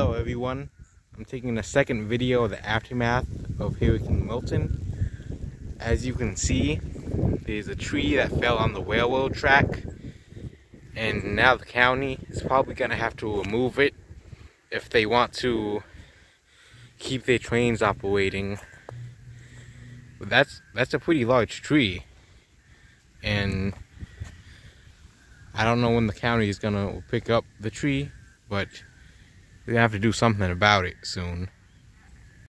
Hello everyone. I'm taking a second video of the aftermath of Hurricane Milton. As you can see, there's a tree that fell on the railroad track and now the county is probably gonna have to remove it if they want to keep their trains operating. But that's that's a pretty large tree. And I don't know when the county is gonna pick up the tree, but we have to do something about it soon.